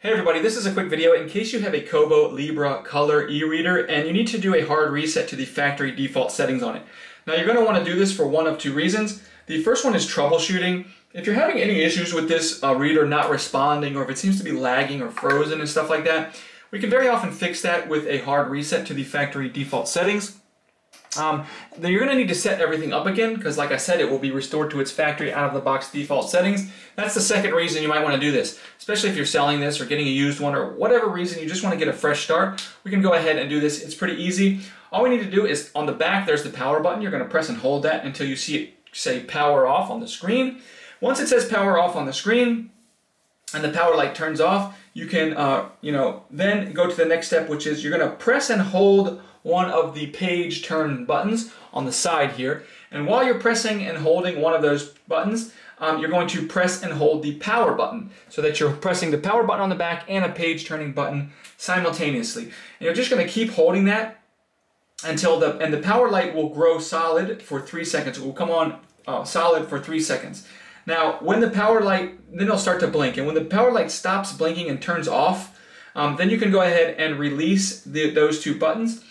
Hey everybody, this is a quick video in case you have a Kobo Libra Color e-reader and you need to do a hard reset to the factory default settings on it. Now you're going to want to do this for one of two reasons. The first one is troubleshooting. If you're having any issues with this uh, reader not responding or if it seems to be lagging or frozen and stuff like that, we can very often fix that with a hard reset to the factory default settings. Um, then you're going to need to set everything up again because like I said it will be restored to its factory out of the box default settings. That's the second reason you might want to do this, especially if you're selling this or getting a used one or whatever reason you just want to get a fresh start. We can go ahead and do this. It's pretty easy. All we need to do is on the back there's the power button. You're going to press and hold that until you see it say power off on the screen. Once it says power off on the screen and the power light turns off, you can uh, you know then go to the next step which is you're going to press and hold one of the page turn buttons on the side here. And while you're pressing and holding one of those buttons, um, you're going to press and hold the power button so that you're pressing the power button on the back and a page turning button simultaneously. And you're just going to keep holding that until the, and the power light will grow solid for three seconds. It will come on uh, solid for three seconds. Now, when the power light, then it'll start to blink. And when the power light stops blinking and turns off, um, then you can go ahead and release the, those two buttons.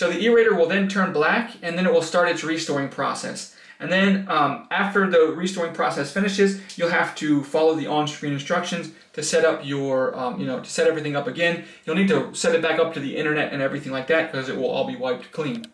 So the e-reader will then turn black and then it will start its restoring process. And then um, after the restoring process finishes, you'll have to follow the on-screen instructions to set up your, um, you know, to set everything up again. You'll need to set it back up to the internet and everything like that because it will all be wiped clean.